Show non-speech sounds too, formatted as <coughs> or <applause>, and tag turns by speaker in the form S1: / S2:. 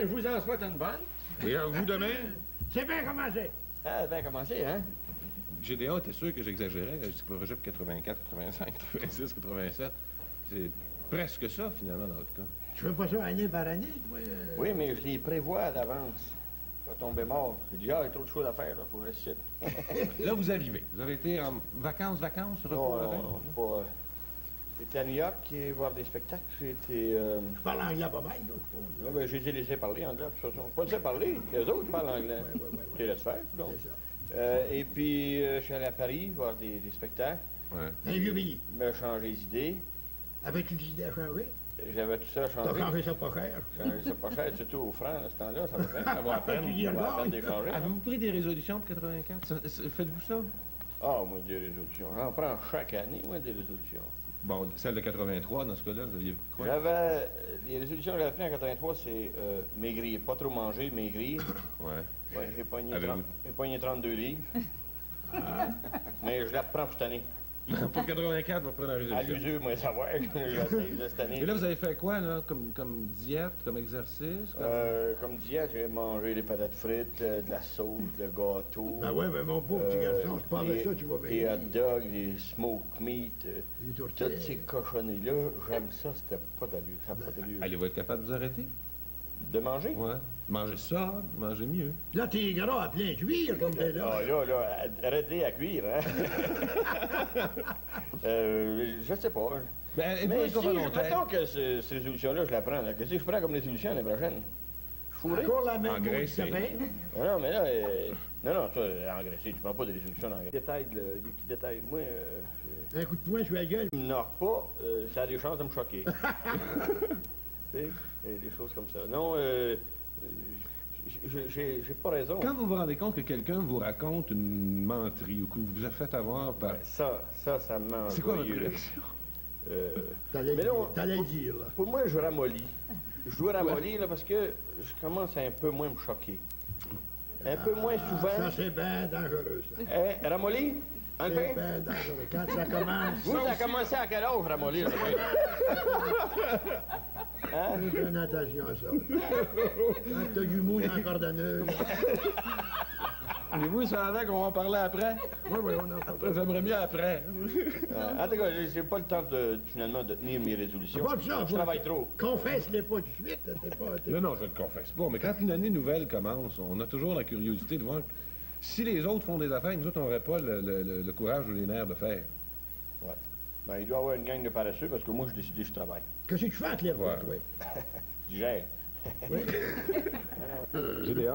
S1: je vous en souhaite une bonne.
S2: Et à vous demain?
S3: C'est bien commencé.
S1: Ah, bien commencé, hein?
S2: Gédéon était sûr que j'exagérais? Je dis projet pour 84, 85, 86, 87. C'est presque ça, finalement, dans votre cas.
S3: Tu fais pas ça année par année, toi? euh?
S1: Oui, mais je les prévois d'avance. Je vais tomber mort. J'ai dit, ah, il y a trop de choses à faire, là, faut que je reste ici.
S2: Là, vous arrivez. Vous avez été en vacances, vacances, repos,
S1: Non, non, non, c'est pas... été à New York et voir des spectacles. J'ai été... euh,
S3: Je parle anglais pas mal, là, je pense.
S1: Là, ben, j'ai été laissé parler anglais, de toute façon. Pas laissé parler, les autres parlent anglais.
S3: Ouais, ouais.
S1: Tu les laisses faire, donc.
S3: C'est ça.
S1: Euh, et puis, euh, je suis allé à Paris voir des, des spectacles.
S2: Ouais.
S3: Dans un vieux pays.
S1: Me changer les idées.
S3: Avais-tu des idées à changer?
S1: J'avais tout ça
S3: T'as
S1: changé.
S3: changé ça pas cher.
S1: Changé ça pas cher, surtout au franc, à ce temps-là, ça va bien. <laughs> Ça vaut à peine, ça vaut à peine d'échanger. hein.
S2: Avez-vous pris des résolutions pour 84? Ça- ça- Faites-vous ça?
S1: Ah, moi, des résolutions. J'en prends chaque année, moi, des résolutions.
S2: Bon, celle de 83, dans ce cas-là, vous aviez quoi?
S1: J'avais... euh, Les résolutions que j'avais prises en 83, c'est euh, maigrir. Pas trop manger, maigrir. <coughs>
S2: Ouais.
S1: Ouais, j'ai pogné,
S2: Avez-vous-
S1: 30 j'ai pogné 32 livres. Mais je la reprends pour cette année. <laughs>
S2: pour 84, vous prenez la
S1: À
S2: résolution.
S1: l'usure, moi, <laughs> savoir. De cette année.
S2: Et là, vous avez fait quoi, là, comme, comme diète, comme exercice? Comme...
S1: Euh, comme diète, j'ai mangé des patates frites, euh, de la sauce, le gâteau.
S3: Ben ouais, mais mon pauvre petit garçon, pas avec
S1: des-
S3: ça tu vas
S1: Des
S3: bien.
S1: hot dogs, des smoked meat, euh, toutes ces cochonneries-là, j'aime ça, c'était pas d'allure, ça n'a pas d'allure.
S2: Allez-vous être capable de vous arrêter?
S1: De manger?
S2: Ouais. Mangez ça, mangez mieux.
S3: Là, t'es gras à plein cuir, comme t'es là.
S1: Ah là, là, arrêtez à cuire, hein? <laughs> euh, je sais pas.
S2: Ben,
S1: Mais si, mettons que ce- cette résolution-là, je la prends, là. Qu'est-ce que je prends comme résolution l'année prochaine? Fourré?
S3: Encore la même
S2: Engraissé.
S3: fait.
S1: Ah non, mais là, euh, non, non, toi, engraissé, tu prends pas de résolution d'engraisser. Des détails, là, des petits détails. Moi, euh, je-
S3: Un coup de poing sur la gueule.
S1: je me pas, euh, ça a des chances de me choquer. <laughs> et des choses comme ça. Non, euh, euh, j'ai pas raison.
S2: Quand vous vous rendez compte que quelqu'un vous raconte une menterie ou que vous vous a fait avoir par...
S1: Ouais, ça, ça, ça me mange.
S2: C'est quoi votre
S1: là.
S2: réaction?
S1: Euh,
S3: T'allais
S1: Mais non,
S3: le dire, là.
S1: Pour moi, je ramollis. Je dois ramollir là, parce que je commence à un peu moins me choquer. Un peu moins
S3: Ça,
S1: souvent.
S3: c'est bien dangereux, ça.
S1: Hein, ramollir? En
S3: C'est
S1: pain?
S3: bien dangereux. Quand ça commence,
S1: Vous, ça a commencé à quel âge, ramollir? le <laughs> pain? Hein?
S3: fais attention à ça. Quand t'as du mou dans la cordonneuse.
S2: Mais vous savez qu'on va en parler après?
S3: Oui, oui, on en parle.
S2: J'aimerais mieux après.
S1: Euh, en tout cas, j'ai- pas le temps de, finalement, de tenir mes résolutions.
S3: Pas de ça,
S1: Je travaille trop.
S3: Confesse-les pas tout de suite. Pas...
S2: Non, non, je ne le confesse pas. Mais quand une année nouvelle commence, on a toujours la curiosité de voir si les autres font des affaires, nous autres, on n'aurait pas le, le- le- le courage ou les nerfs de faire.
S1: Ouais. Ben, il doit y avoir une gang de paresseux parce que moi, j'ai décidé que je travaille.
S3: Qu'est-ce que tu fais à
S2: Ouais.
S3: toi? <laughs>
S1: Je gère.
S3: Oui. <laughs>
S2: J'ai des